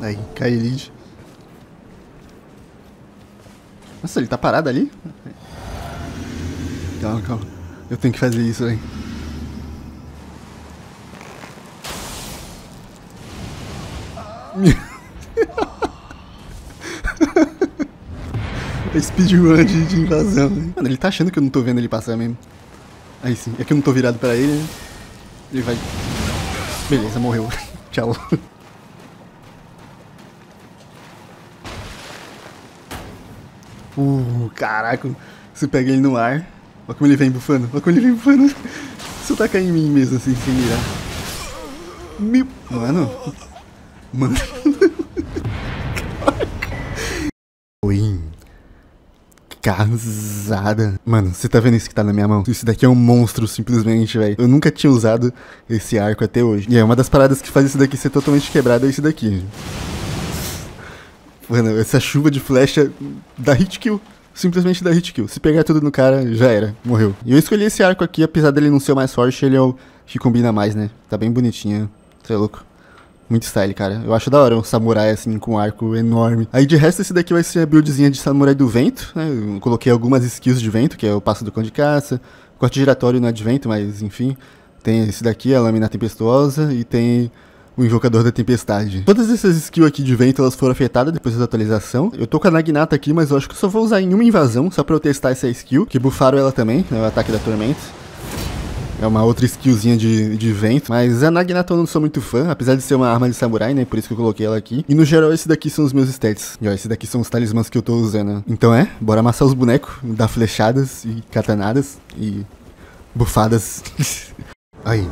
Aí, cai elite. Nossa, ele tá parado ali? Calma, calma. Eu tenho que fazer isso, aí. Speedrun de, de invasão. Né? Mano, ele tá achando que eu não tô vendo ele passar mesmo. Aí sim, é que eu não tô virado pra ele, né? Ele vai... Beleza, morreu. Tchau. Uh, caraca. Você pega ele no ar. Olha como ele vem bufando. Olha como ele vem bufando. Você tacar em mim mesmo, assim, sem mirar. Meu... Mano. Mano. Oi. Casada. Mano, você tá vendo isso que tá na minha mão? Isso daqui é um monstro, simplesmente, velho. Eu nunca tinha usado esse arco até hoje. E é uma das paradas que faz isso daqui ser totalmente quebrado é esse daqui. Mano, essa chuva de flecha dá hit kill. Simplesmente dá hit kill. Se pegar tudo no cara, já era. Morreu. E eu escolhi esse arco aqui, apesar dele não ser o mais forte, ele é o que combina mais, né? Tá bem bonitinho. Você é louco. Muito style, cara. Eu acho da hora um samurai assim com um arco enorme. Aí de resto esse daqui vai ser a buildzinha de samurai do vento, né? Eu coloquei algumas skills de vento, que é o passo do cão de caça, corte giratório não é de vento, mas enfim. Tem esse daqui, a lâmina tempestuosa, e tem o Invocador da Tempestade. Todas essas skills aqui de vento, elas foram afetadas depois da atualização. Eu tô com a Naginata aqui, mas eu acho que eu só vou usar em uma invasão, só pra eu testar essa skill, que bufaram ela também, né, o ataque da Tormenta. É uma outra skillzinha de, de vento. Mas a Naginata eu não sou muito fã, apesar de ser uma arma de samurai, né? Por isso que eu coloquei ela aqui. E no geral, esse daqui são os meus stats. E ó, esse daqui são os talismãs que eu tô usando. Então é, bora amassar os bonecos, dar flechadas e katanadas e bufadas. Aí,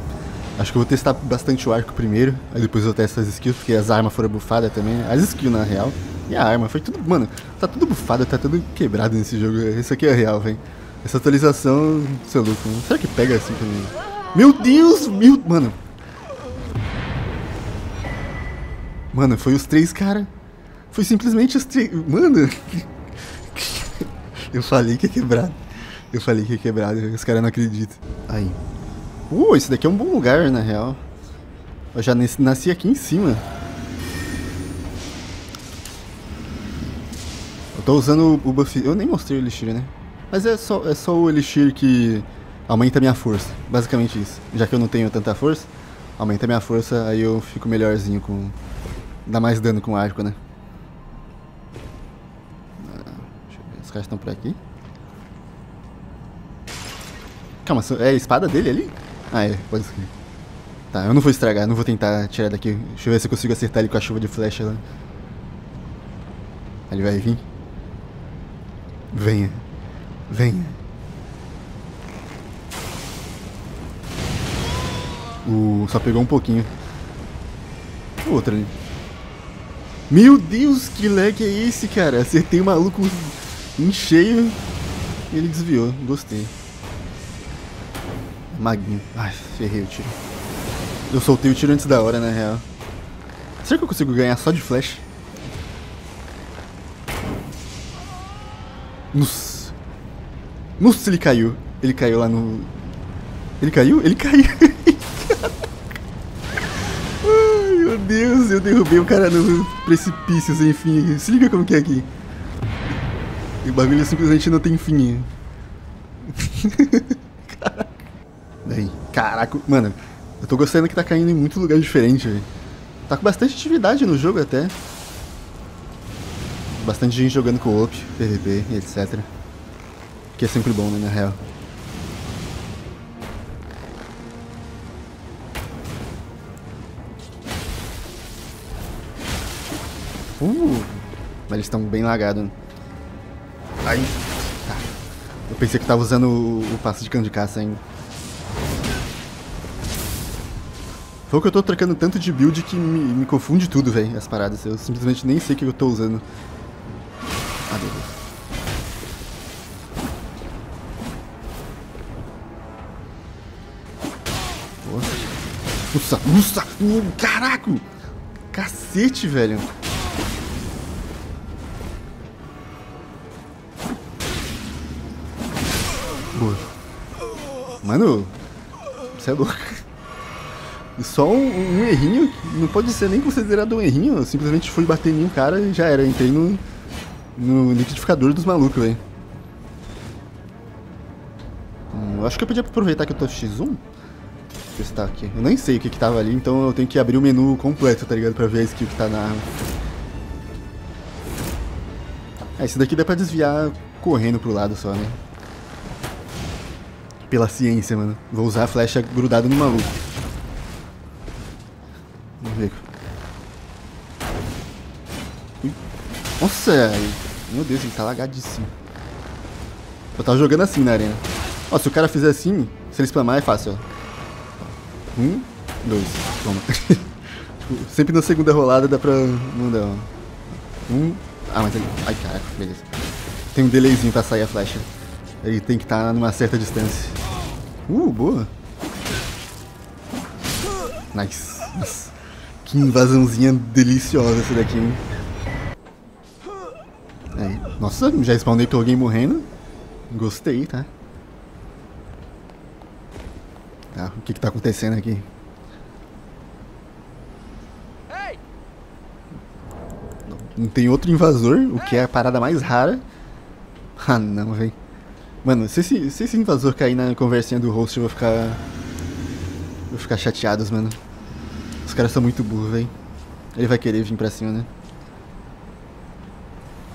Acho que eu vou testar bastante o arco primeiro, aí depois eu testo as skills, porque as armas foram bufadas também. As skills na real. E a arma, foi tudo. Mano, tá tudo bufado, tá tudo quebrado nesse jogo. Isso aqui é real, velho. Essa atualização, seu louco. Mano. Será que pega assim também? Meu Deus! Meu. Mano. Mano, foi os três, cara. Foi simplesmente os três. Mano. Eu falei que ia quebrar. Eu falei que ia quebrar, os caras não acreditam. Aí. Uh, esse daqui é um bom lugar, na real. Eu já nasci aqui em cima. Eu tô usando o buff... Eu nem mostrei o Elixir, né? Mas é só, é só o Elixir que aumenta a minha força. Basicamente isso. Já que eu não tenho tanta força, aumenta a minha força, aí eu fico melhorzinho com... Dá mais dano com o arco, né? Ah. Os caras estão por aqui. Calma, é a espada dele ali? Ah, é, pode ser. Tá, eu não vou estragar, não vou tentar tirar daqui. Deixa eu ver se eu consigo acertar ele com a chuva de flecha lá. Ele vai vir. Venha. Venha. Uh, só pegou um pouquinho. Outra ali. Meu Deus, que lag é esse, cara? Acertei o maluco em cheio e ele desviou. Gostei. Maguinho. Ai, ferrei o tiro. Eu soltei o tiro antes da hora, na real. Será que eu consigo ganhar só de flash? Nossa. Nossa, ele caiu. Ele caiu lá no... Ele caiu? Ele caiu. Ai, meu Deus. Eu derrubei o cara no precipício sem fim. Se liga como que é aqui. O bagulho simplesmente não tem fim. Caraca. Aí, caraca, mano, eu tô gostando que tá caindo em muito lugar diferente, velho. Tá com bastante atividade no jogo até. Bastante gente jogando com op, PVP etc. Que é sempre bom, né, na real. Uh, mas eles estão bem lagados. Ai, tá. Eu pensei que tava usando o, o passo de cano de caça ainda. Foi que eu tô trocando tanto de build que me, me confunde tudo, velho, as paradas. Eu simplesmente nem sei o que eu tô usando. Ah, beleza. Nossa, nossa, caraca! Cacete, velho. Boa. Mano, você é louco. Só um, um, errinho, não pode ser nem considerado um errinho, eu simplesmente fui bater em um cara e já era, entrei no, no liquidificador dos malucos, velho. Hum, acho que eu podia aproveitar que eu tô X1 testar aqui. Eu nem sei o que que tava ali, então eu tenho que abrir o menu completo, tá ligado? Pra ver a skill que tá na arma. É, esse daqui dá pra desviar correndo pro lado só, né? Pela ciência, mano. Vou usar a flecha grudada no maluco. Ui. Nossa! Meu Deus, ele tá lagadíssimo. Eu tava jogando assim na arena. Ó, se o cara fizer assim, se ele spamar é fácil, ó. Um, dois, toma. Sempre na segunda rolada dá pra mandar, ó. Um, ah, mas ele... Ai, caraca, beleza. Tem um delayzinho pra sair a flecha. Ele tem que estar tá numa certa distância. Uh, boa. Nice. Nossa. Que invasãozinha deliciosa essa daqui, hein? Aí. Nossa, já spawnei pelo alguém morrendo. Gostei, tá? Tá, o que que tá acontecendo aqui? Não tem outro invasor, o que é a parada mais rara. Ah, não, velho. Mano, se esse, se esse invasor cair na conversinha do host, eu vou ficar... Vou ficar chateados, mano. Os caras são muito burros, velho. Ele vai querer vir pra cima, né?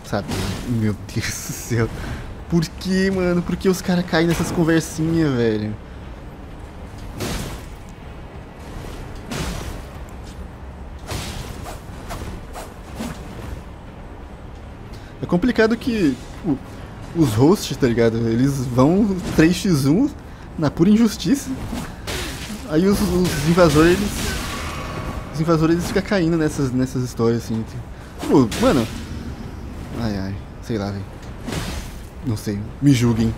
Sabe? Meu Deus do céu. Por que, mano? Por que os caras caem nessas conversinhas, velho? É complicado que tipo, os hosts, tá ligado? Eles vão 3x1 na pura injustiça. Aí os, os invasores, eles. Os invasores ficam caindo nessas, nessas histórias assim. Tipo, mano. Ai ai, sei lá, velho. Não sei, me julguem.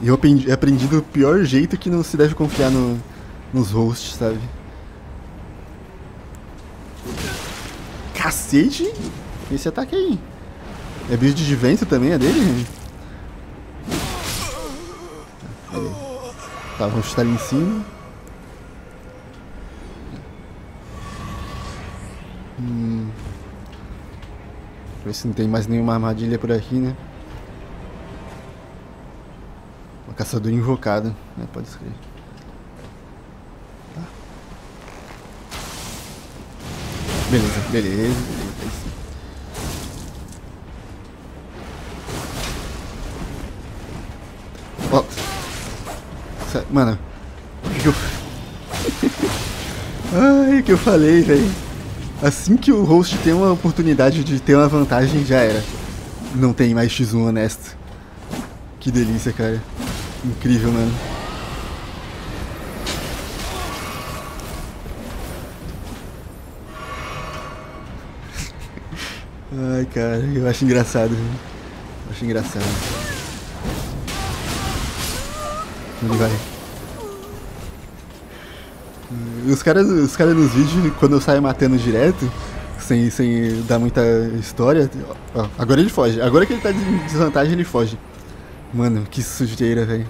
E eu aprendi, aprendi do pior jeito que não se deve confiar no, nos hosts, sabe? Cacete! Esse ataque aí. É bicho de vento também, é dele? Tá, vamos chutar ali em cima. Ver se não tem mais nenhuma armadilha por aqui, né? Uma caçadora invocada, né? Pode escrever. Beleza, beleza, beleza. Ó. Oh. Mano. Ai, o que eu falei, velho. Assim que o host tem uma oportunidade de ter uma vantagem, já era. Não tem mais X1 honesto. Que delícia, cara. Incrível, mano. Ai, cara, eu acho engraçado. Eu acho engraçado. Ele vai. Os caras, os caras nos vídeos, quando eu saio matando direto, sem, sem dar muita história. Ó, agora ele foge. Agora que ele tá de desvantagem, ele foge. Mano, que sujeira, velho.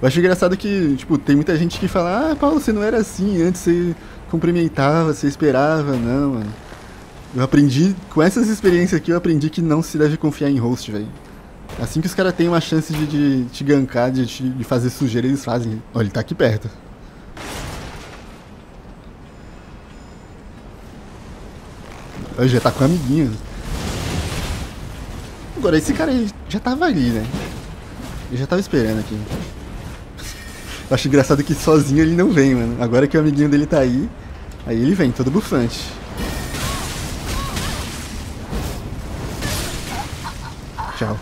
Eu acho engraçado que, tipo, tem muita gente que fala, ah, Paulo, você não era assim, antes você cumprimentava, você esperava. Não, mano. Eu aprendi, com essas experiências aqui, eu aprendi que não se deve confiar em host, velho. Assim que os caras têm uma chance de, de te gankar, de, de fazer sujeira, eles fazem. Olha, ele tá aqui perto. Ele já tá com amiguinho. Agora, esse cara já tava ali, né? Ele já tava esperando aqui. Eu acho engraçado que sozinho ele não vem, mano. Agora que o amiguinho dele tá aí, aí ele vem, todo bufante. Tchau.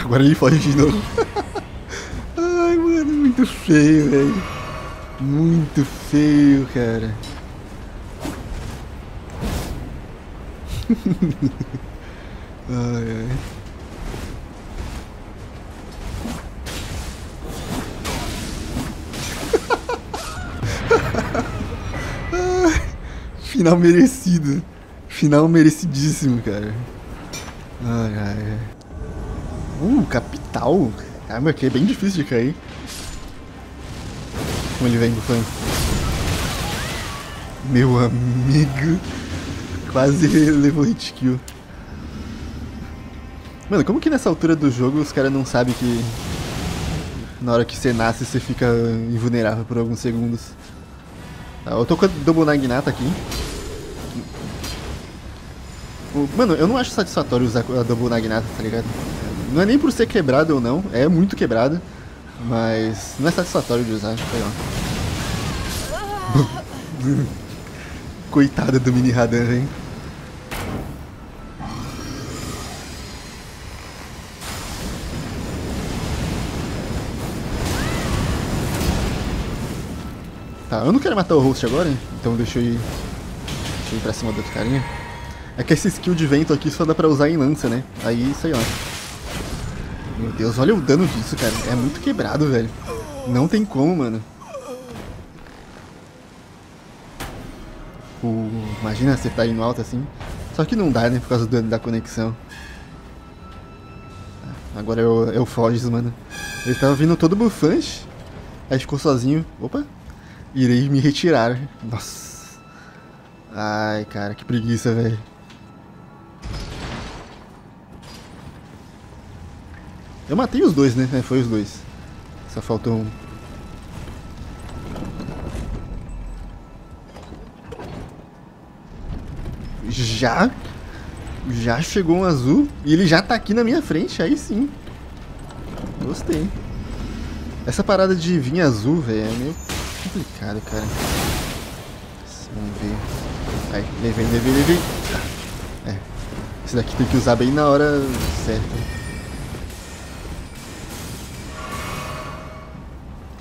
Agora ele foge de novo. Muito feio, velho. Muito feio, cara. ai, ai. Final merecido. Final merecidíssimo, cara. Ai, ai, ai. Uh, capital. Caramba, aqui é bem difícil de cair. Como ele vem bufando. Meu amigo. Quase levou hit kill. Mano, como que nessa altura do jogo os caras não sabem que na hora que você nasce você fica invulnerável por alguns segundos? Tá, eu tô com a Double Naginata aqui. Mano, eu não acho satisfatório usar a Double Naginata, tá ligado? Não é nem por ser quebrado ou não, é muito quebrado. Mas não é satisfatório de usar, legal. Coitada do mini Radan, hein? Tá, eu não quero matar o host agora, então deixa eu ir. Deixa eu ir pra cima do outro carinha. É que esse skill de vento aqui só dá pra usar em lança, né? Aí, sei lá. Meu Deus, olha o dano disso, cara. É muito quebrado, velho. Não tem como, mano. O... Imagina você tá indo alto assim. Só que não dá, né? Por causa do, da conexão. Agora eu, eu Foges, mano. Ele tava vindo todo bufante. Aí ficou sozinho. Opa! Irei me retirar. Nossa. Ai, cara, que preguiça, velho. Eu matei os dois, né? É, foi os dois. Só faltou um. Já? Já chegou um azul e ele já tá aqui na minha frente, aí sim. Gostei. Essa parada de vir azul, velho, é meio complicado, cara. Vamos ver. Aí, levei, levei, levei. É. Esse daqui tem que usar bem na hora certa.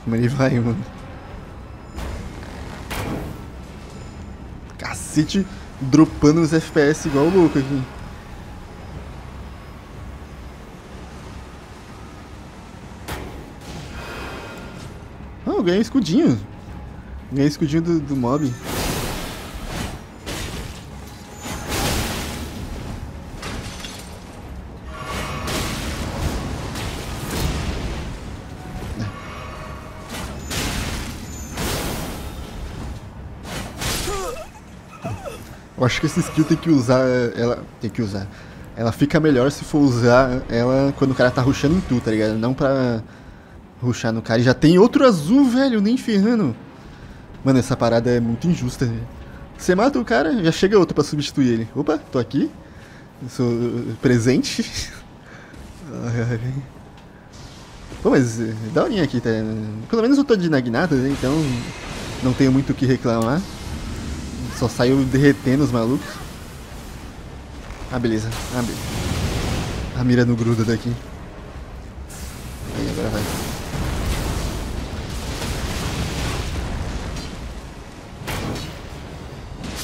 Como ele vai, mano. Cacete, dropando os FPS igual louco aqui. Ah, eu ganhei escudinho. Ganhei escudinho do, do mob. Acho que essa skill tem que usar. Ela. Tem que usar. Ela fica melhor se for usar ela quando o cara tá rushando em tu, tá ligado? Não pra rushar no cara. E já tem outro azul, velho, nem ferrando. Mano, essa parada é muito injusta, velho. Você mata o cara, já chega outro pra substituir ele. Opa, tô aqui. sou presente. Pô, mas uma linha aqui, tá? Pelo menos eu tô de Nagnata, né? então não tenho muito o que reclamar. Só saiu derretendo os malucos. Ah, beleza. Ah, beleza. A mira no gruda daqui. Aí, agora vai.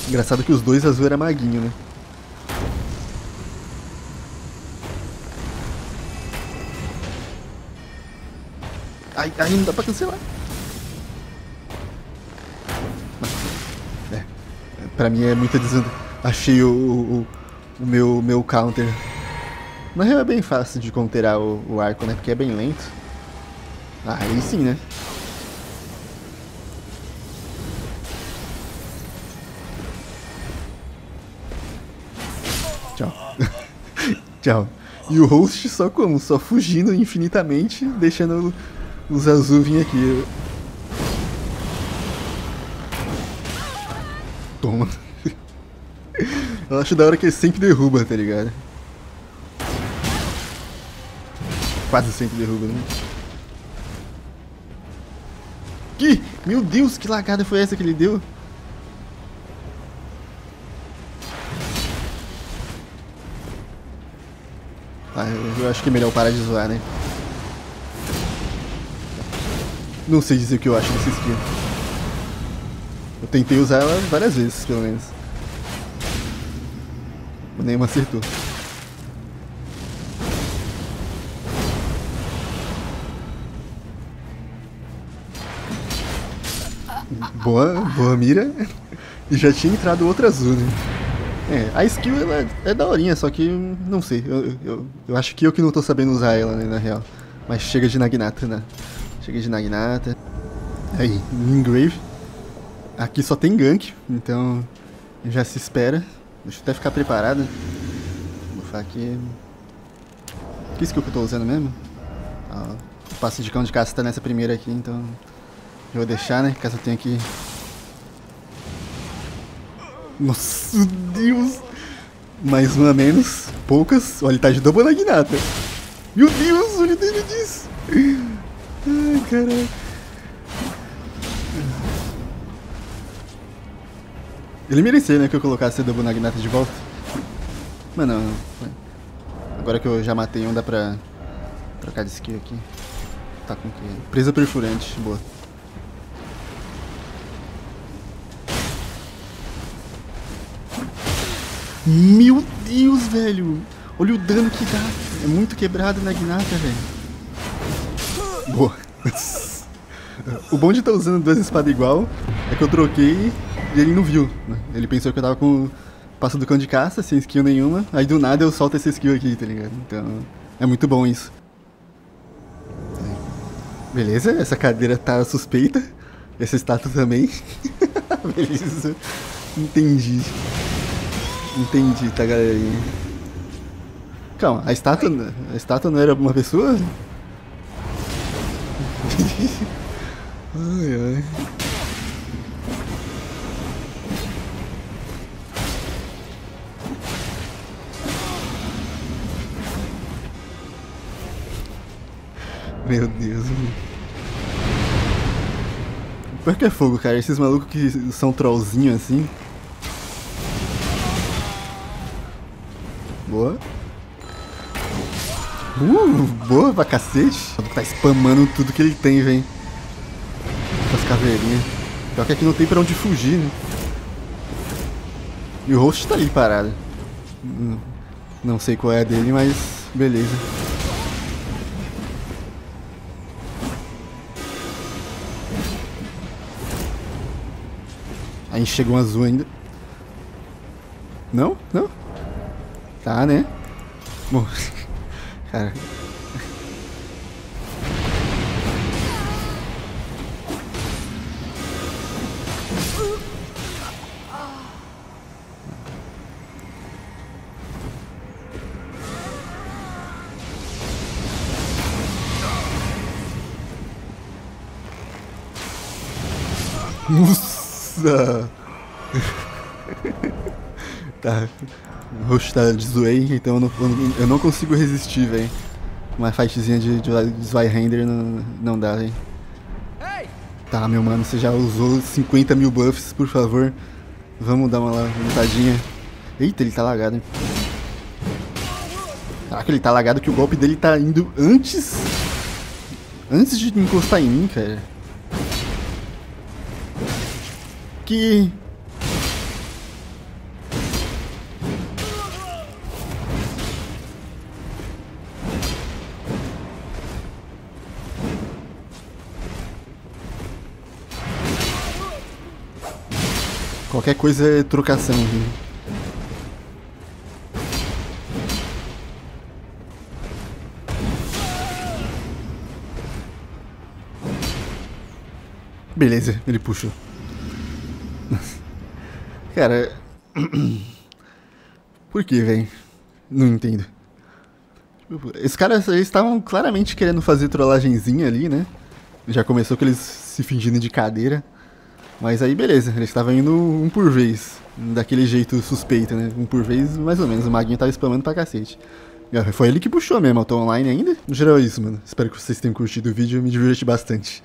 Engraçado que os dois azul era maguinho, né? Ai, ai, não dá pra cancelar. Pra mim é muita desand... Achei o, o, o, meu, meu counter. Na real é bem fácil de counterar o, o arco, né? Porque é bem lento. Ah, aí sim, né? Tchau. Tchau. E o host só como? Só fugindo infinitamente, deixando os azul vir aqui. Eu acho da hora que ele sempre derruba, tá ligado? Quase sempre derruba, né? Que? Meu Deus, que lagada foi essa que ele deu? Ah, eu acho que é melhor parar de zoar, né? Não sei dizer o que eu acho desse skill. Eu tentei usar ela várias vezes, pelo menos. Mas nenhuma acertou. Boa, boa mira. E já tinha entrado outra azul, né? É, a skill ela é, daorinha, só que não sei. Eu, eu, eu acho que eu que não tô sabendo usar ela, né, na real. Mas chega de Naginata, né? Chega de Naginata. Aí, Ingrave. Aqui só tem gank, então já se espera. Deixa eu até ficar preparado. Vou falar aqui. Que skill que eu tô usando mesmo? Ah, o passe de cão de caça tá nessa primeira aqui, então. Eu vou deixar, né? Caso eu tenha que. Nossa, Deus! Mais uma a menos. Poucas. Olha, ele tá de double na guinata. Meu Deus, olha o dano disso. Ai, caralho. Ele merecia, né, que eu colocasse a double na guinata de volta. Mas não. Agora que eu já matei um, dá pra trocar de skill aqui. Tá com o quê? Presa perfurante, boa. Meu Deus, velho! Olha o dano que dá. É muito quebrado na Gnata, velho. Boa. o bom de estar tá usando duas espadas igual é que eu troquei e ele não viu. Né? Ele pensou que eu tava com o passo do cão de caça, sem skill nenhuma. Aí do nada eu solto esse skill aqui, tá ligado? Então é muito bom isso. Beleza, essa cadeira tá suspeita. Essa estátua também. Beleza. Entendi. Entendi, tá, galerinha? Calma, a estátua, a estátua não era uma pessoa? ai, ai. Meu Deus. Por que é fogo, cara? Esses malucos que são trollzinho assim. Boa. Uh, boa pra cacete. Tá spamando tudo que ele tem, vem. Essas caveirinhas. Pior que aqui não tem pra onde fugir, né? E o host tá ali parado. Não sei qual é a dele, mas beleza. Chegou um azul ainda. Não? Não? Tá, né? Bom, cara. Nossa! Tá. O rosto tá de zoei, então eu não, eu não consigo resistir, velho. Uma fightzinha de, de, de Zweihander não, não dá, velho. Tá, meu mano, você já usou 50 mil buffs, por favor. Vamos dar uma lutadinha. Eita, ele tá lagado, hein? Caraca, ele tá lagado que o golpe dele tá indo antes... Antes de encostar em mim, cara. Que... Qualquer coisa é trocação. Viu? Beleza, ele puxou. Cara. Por que, velho? Não entendo. Esses caras estavam claramente querendo fazer trollagenzinha ali, né? Já começou com eles se fingindo de cadeira. Mas aí beleza, eles estavam indo um por vez. Daquele jeito suspeito, né? Um por vez, mais ou menos. O Maguinho tava spamando pra cacete. Foi ele que puxou mesmo, eu tô online ainda. No geral é isso, mano. Espero que vocês tenham curtido o vídeo, me diverti bastante.